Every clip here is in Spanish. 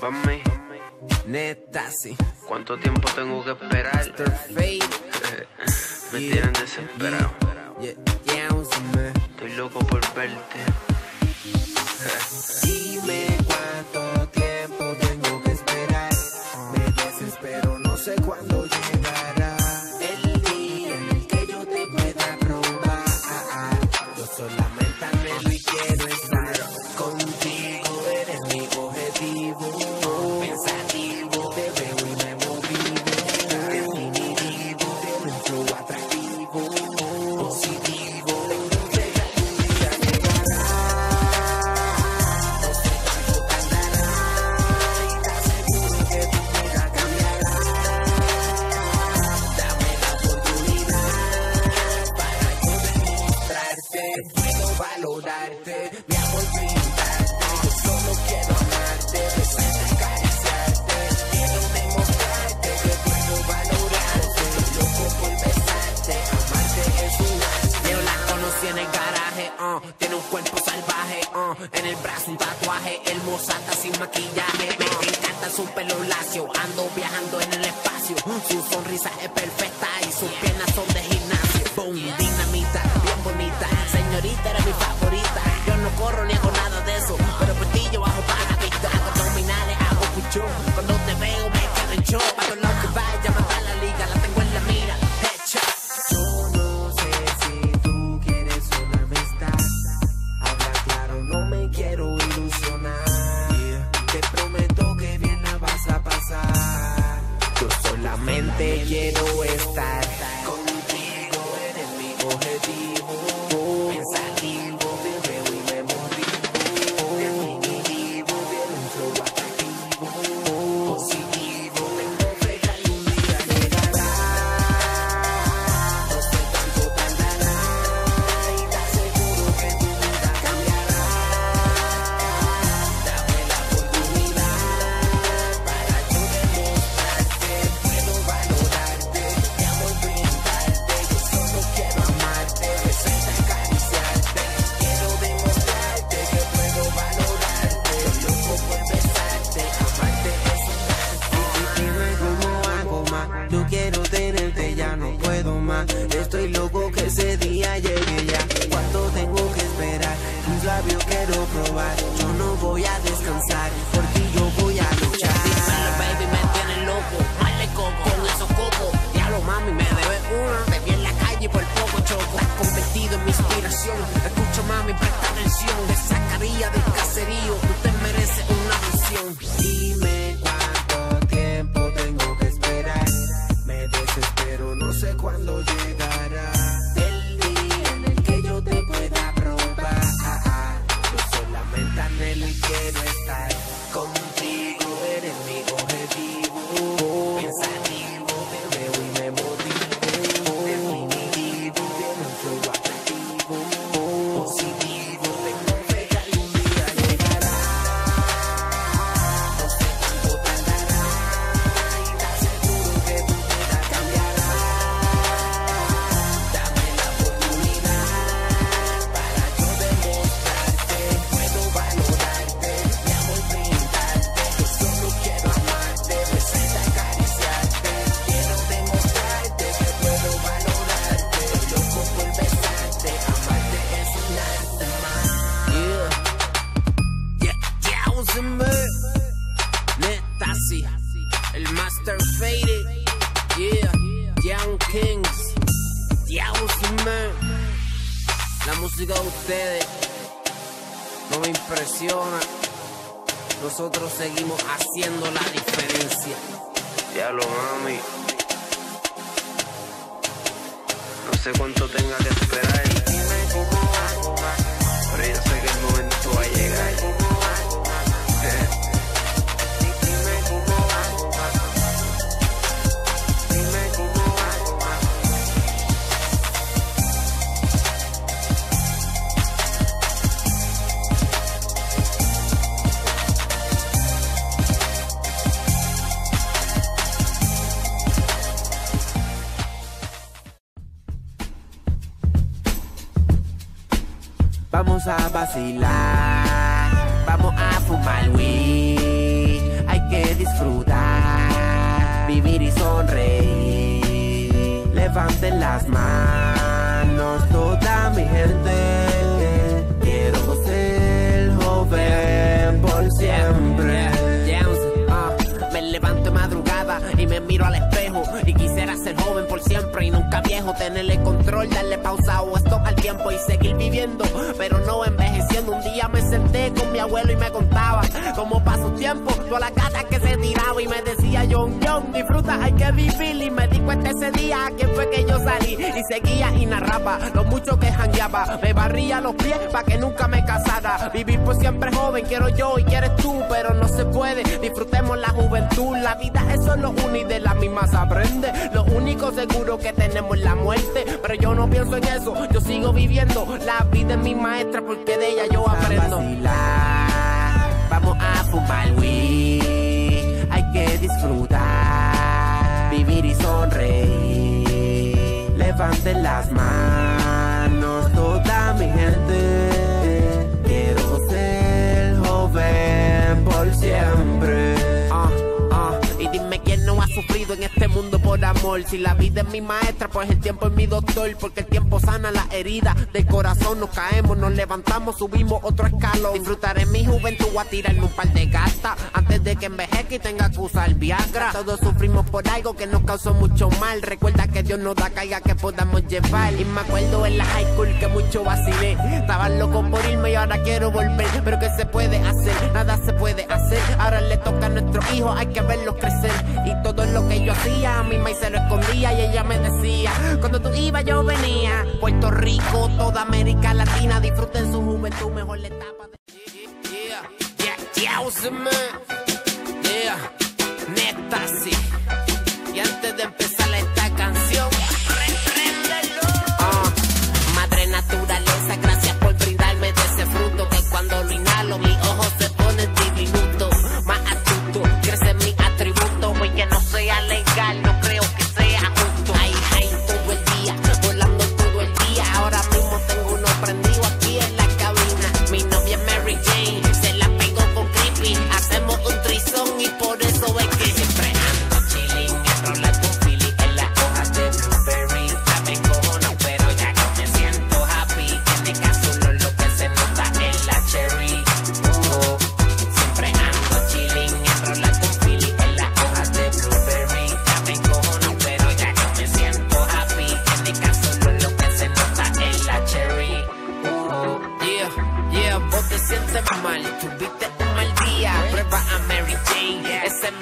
Mami, neta, ¿Cuánto tiempo tengo que esperar? Me tienen desesperado. Estoy loco por verte. Dime cuánto te quiero estar. estoy loco que ese día llegue ya. ¿Cuánto tengo que esperar? Tus labios quiero probar. Yo no voy a descansar. Miro al espejo y quisiera ser joven por siempre y nunca viejo, tenerle control, darle pausa o stop al tiempo y seguir viviendo, pero no envejeciendo. Un día me senté con mi abuelo y me contaba cómo pasó tiempo, todas las gatas que se tiraba y me decía John John, disfruta, hay que vivir. Y me di cuenta ese día que fue que yo salí. Y seguía y narraba lo mucho que jangueaba, me barría los pies para que nunca me casara, vivir por siempre joven, quiero yo y quieres tú, pero no se puede, disfrutemos la juventud, la vida es solo una y de la misma. Se aprende, lo único seguro que tenemos es la muerte, pero yo no pienso en eso, yo sigo viviendo, la vida es mi maestra porque de ella yo aprendo. vacilar, vamos a fumar weed. Disfrutar, vivir y sonreír. Levanten las manos, toda mi gente. Quiero ser joven por siempre. Ah, ah, Y dime quién no ha sufrido en este mundo por amor. Si la vida es mi maestra, pues el tiempo es mi doctor. Porque el tiempo sana la herida del corazón. Nos caemos, nos levantamos, subimos otro escalón. Disfrutaré mi juventud a tirarme un par de gastas. Antes de que envejezca y tenga que usar Viagra. Todos sufrimos por algo que nos causó mucho mal. Recuerda que Dios nos da caiga que podamos llevar. Y me acuerdo en la high school que mucho vacilé. Estaba loco por irme y ahora quiero volver. Pero ¿qué se puede hacer? Nada se puede hacer. Ahora le toca a nuestros hijos, hay que verlos crecer. Y todo lo que yo hacía, a mi maíz se lo escondía. Y ella me decía, cuando tú ibas yo venía. Puerto Rico, toda América Latina, disfruten su juventud, mejor la etapa de...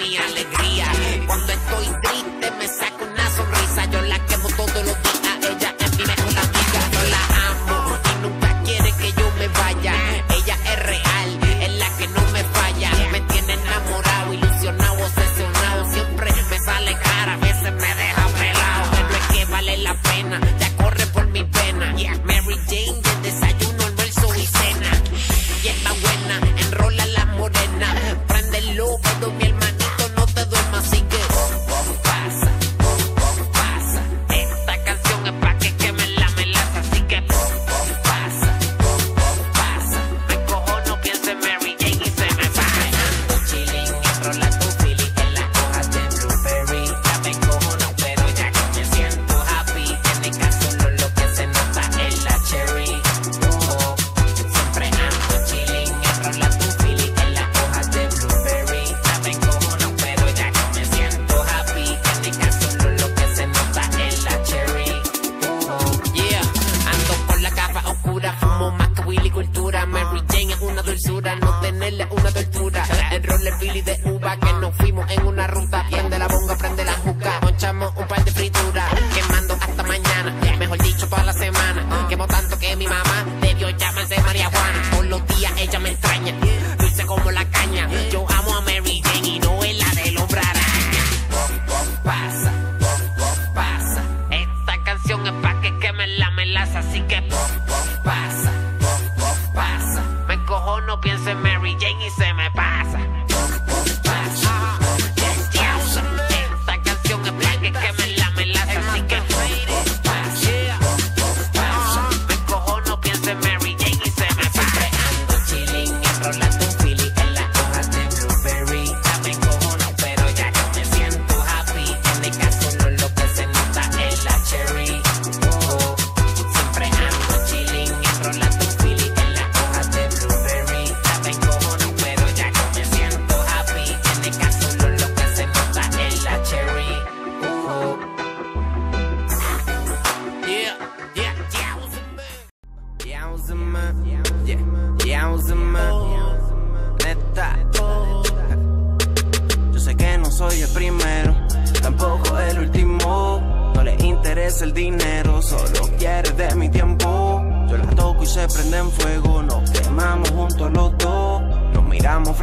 mi alegría.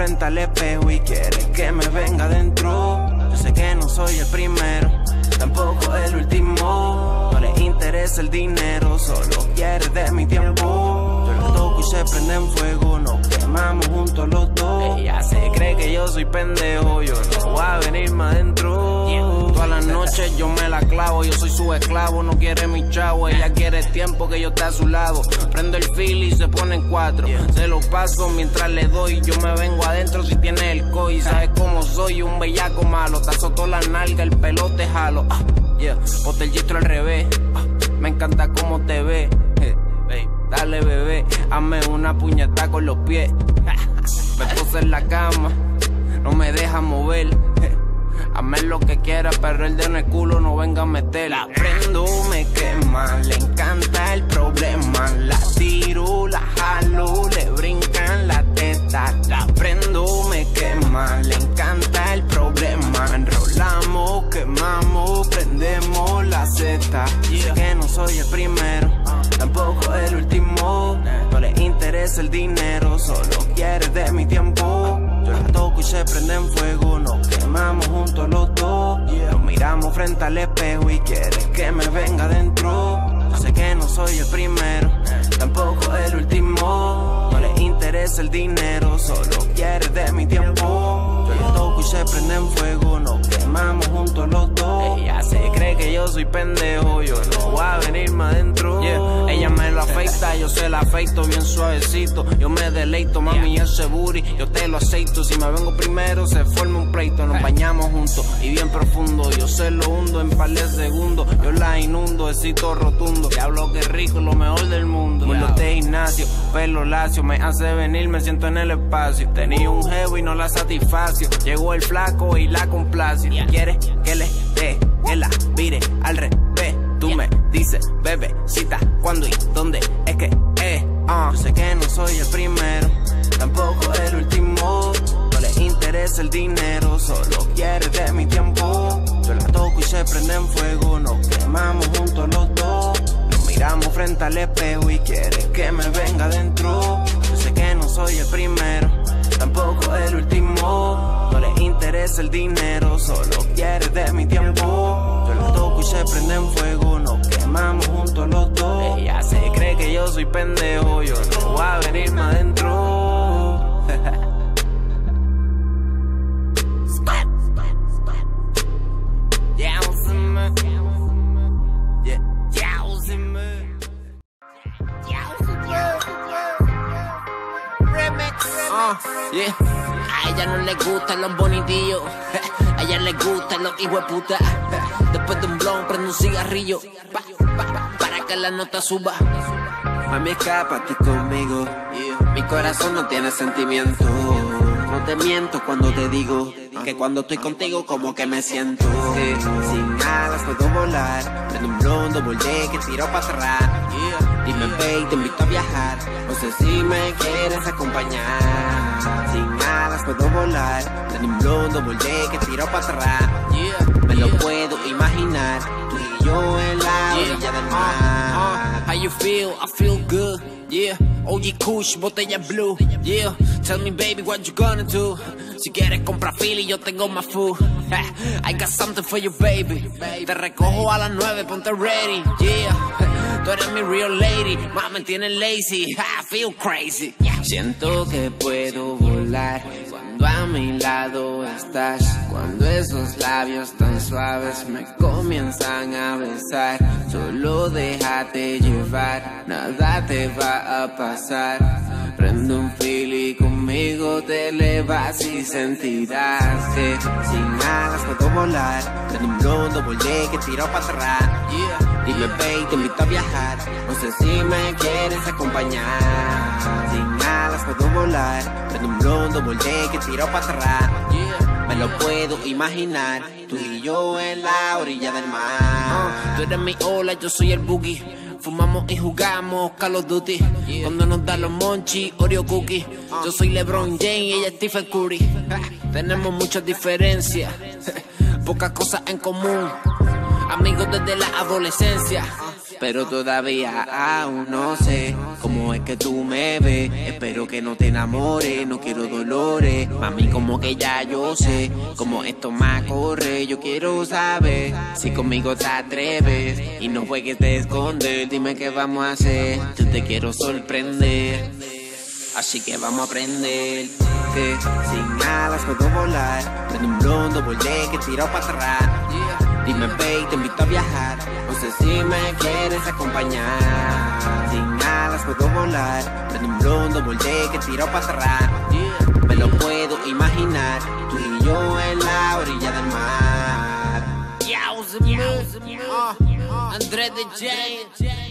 Frente al espejo y quiere que me venga adentro. Yo sé que no soy el primero, tampoco el último. No le interesa el dinero, solo quiere de mi tiempo. Yo la toco y se prende en fuego, nos quemamos juntos los dos. Ella se cree que yo soy pendejo, yo no voy a venirme adentro. Todas las noches yo me la clavo, yo soy su esclavo, no quiere mi chavo, ella quiere tiempo que yo esté a su lado. Prendo el fil y se pone en cuatro, se lo paso mientras le doy, yo me vengo adentro si tiene el coi, sabes cómo soy, un bellaco malo, tazo toda la nalga, el pelote jalo. Ah, yeah, ponte el gistro al revés, ah, me encanta cómo te ve. Dale bebé, hazme una puñeta con los pies. Me puse en la cama, no me deja mover. Hazme lo que quiera, pero el de en el culo no venga a meter. La prendo, me quema, le encanta el dinero, solo quiere de mi tiempo. Yo la toco y se prende en fuego, nos quemamos juntos los dos. Nos miramos frente al espejo y quiere que me venga adentro. Yo sé que no soy el primero, tampoco el último. No le interesa el dinero, solo quiere de mi tiempo. Toco y se prende en fuego, nos quemamos juntos los dos. Ella se cree que yo soy pendejo, yo no voy a venirme adentro. Yeah, Ella me lo afeita, yo se la afeito bien suavecito. Yo me deleito, mami, ese booty, yo te lo aceito. Si me vengo primero, se forma un pleito. Nos bañamos juntos y bien profundo. Yo se lo hundo en par de segundos. Yo la inundo, éxito rotundo. Diablo que rico, lo mejor del mundo. Mulos de gimnasio, pelo lacio, me hace venir, me siento en el espacio. Tenía un jevo y no la satisfacio. Llegó el flaco y la complace. Quiere que le dé, que la vire al revés. Tú me dices, bebecita, cuándo y dónde es que es. Ah, Yo sé que no soy el primero, tampoco el último. No le interesa el dinero, solo quiere de mi tiempo. Yo la toco y se prende en fuego, nos quemamos juntos los dos. Nos miramos frente al espejo y quiere que me venga adentro. Yo sé que no soy el primero, tampoco el último. No le interesa el dinero, solo quiere de mi tiempo. Yo la toco y se prende en fuego, nos quemamos juntos los dos. Ella se cree que yo soy pendejo, yo no voy a venirme adentro. yeah. A ella no le gustan los bonitillos. A ella le gustan los hijos de puta. Después de un blon prende un cigarrillo. Pa, pa, pa, para que la nota suba. Mami, escápate conmigo. Mi corazón no tiene sentimiento. No te miento cuando te digo que cuando estoy contigo como que me siento. sin alas puedo volar. Prendo un blondo, volé que tiro para atrás. Dime, babe, te invito a viajar. No sé si me quieres acompañar. Sin alas puedo volar. Un blondo, volé que tiro para atrás. Me lo puedo imaginar. Tú y yo en la orilla del mar. how you feel? I feel good. Yeah. OG Kush, botella blue. Yeah. Tell me, baby, what you gonna do? Si quieres comprar Philly, yo tengo más food. I got something for you, baby. Te recojo a las nueve, ponte ready. Yeah. Tú eres mi real lady. Mami, me tienes lazy. I feel crazy. Siento que puedo volar cuando a mi lado estás. Cuando esos labios tan suaves me comienzan a besar. Solo déjate llevar, nada te va a pasar. Prende un fili conmigo, te elevas y sentirás que sin alas puedo volar. Prende un blondo, volé que tiro para atrás. Dime, babe, te invito a viajar. No sé si me quieres acompañar. Sin alas puedo volar. Prende un blondo, volé que tiro para atrás. Me lo puedo imaginar. Tú y yo en la orilla del mar. tú eres mi ola, yo soy el boogie. Fumamos y jugamos Call of Duty. Cuando nos da los monchi, Oreo Cookie. Yo soy LeBron James y ella es Stephen Curry. Tenemos muchas diferencias, pocas cosas en común. Amigos desde la adolescencia. Pero todavía aún no sé cómo es que tú me ves. Espero que no te enamores, no quiero dolores. Mami, como que ya yo sé cómo esto más corre. Yo quiero saber si conmigo te atreves y no juegues de esconder. Dime qué vamos a hacer, yo te quiero sorprender. Así que vamos a aprender que sin alas puedo volar. Prende un blondo, volé que tiro para atrás. Dime, babe, te invito a viajar. No sé si me quieres acompañar. Sin alas puedo volar. Prende un blondo, volé que tiro para atrás. Me lo puedo imaginar. Tú y yo en la orilla del mar. Andrés de Jane.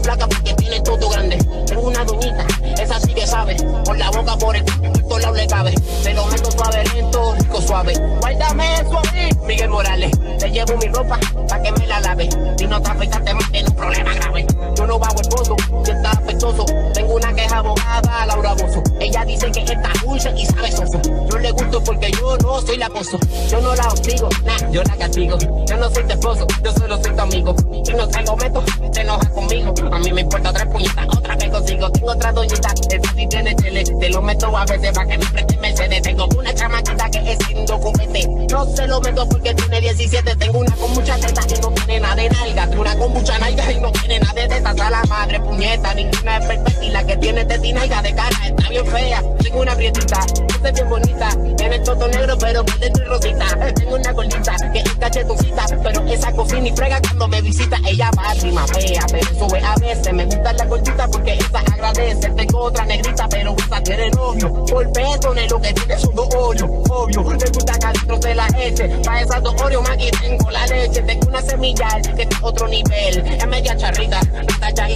La placa porque tiene todo grande. Tengo una doñita, esa sí que sabe. Por la boca, por el todos lados le cabe. Se lo meto suave, lento, rico, suave. Guárdame eso a mí, Miguel Morales. Te llevo mi ropa pa' que me la lave. Si no te afeitas, te metes en un problema grave. Yo no bajo el pozo, si está afectoso. Tengo una queja abogada, Laura Bozo. Ella dice que está dulce y sabe soso. Yo le gusto porque yo no soy la pozo. Yo no la hostigo, nah, yo la castigo. Yo no soy tu esposo, yo solo soy tu amigo. Si no lo meto, te enojas conmigo. A mí me importa tres puñitas, otra que consigo. Tengo otra doñita, esa sí tiene tele. Te lo meto a veces para que me preste Mercedes. Tengo una chamaquita que es sin documento. No se lo meto porque tiene 17. Tengo una con mucha teta y no tiene nada de nalga. Una con mucha nalga y no tiene nada de tetas. A la madre, puñeta, ninguna es perfecta. Y la que tiene tetinaiga de cara está bien fea. Tengo una prietita, esta es bien bonita. Tiene todo negro, pero por dentro rosita. Tengo una gordita que es cachetosita. Pero esa cocina y frega cuando me visita. Ella va prima fea, pero sube a veces. Me gusta la gordita porque esa agradece. Tengo otra negrita, pero esa tiene novio. Por peso, lo que tiene son dos hoyos. Obvio, le gusta calitros de la leche. Pa' esas dos Oreo, aquí tengo la leche. Tengo una semilla que a otro nivel. Es media charrita, está ya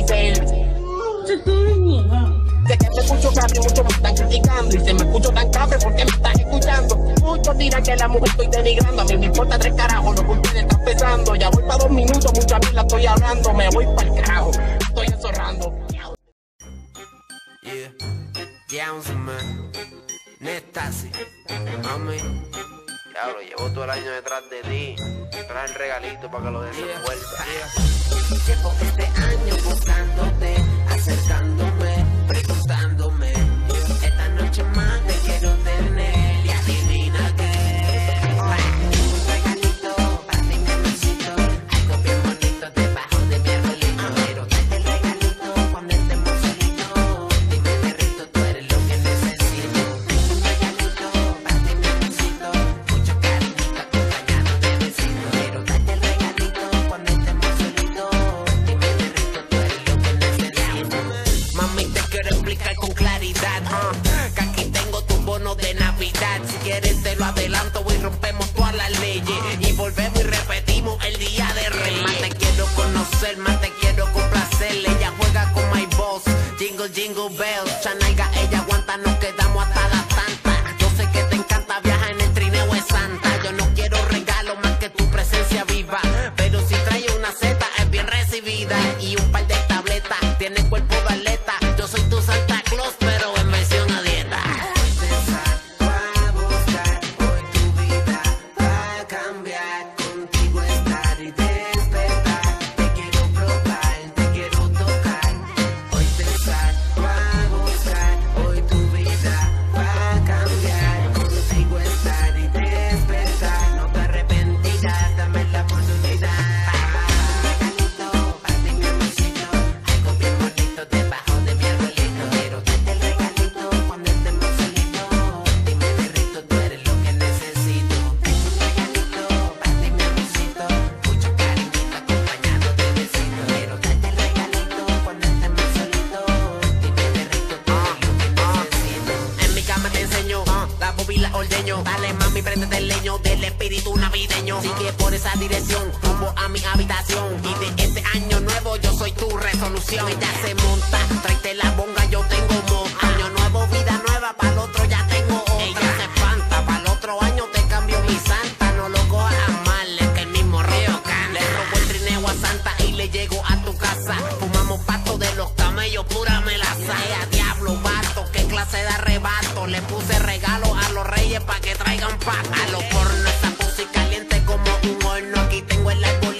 Sé que me escucho café, muchos me están criticando. Y se me escucho tan café porque me están escuchando. Muchos dirán que la mujer estoy denigrando. A mí me importa tres carajos lo que ustedes están pensando. Ya voy para dos minutos, mucha mierda estoy hablando. Me voy para el carajo, estoy enzorrando. Yeah, Johnson, man. Nestasi, mami. Diablo, llevo todo el año detrás de ti. Trae el regalito para que lo desenvuelva. Llevo este año buscándote, acercándome, Jingle, bells. Arrebato. Le puse regalo a los reyes pa' que traigan paz. A los pornos, esa pussy caliente como un horno. Aquí tengo el árbol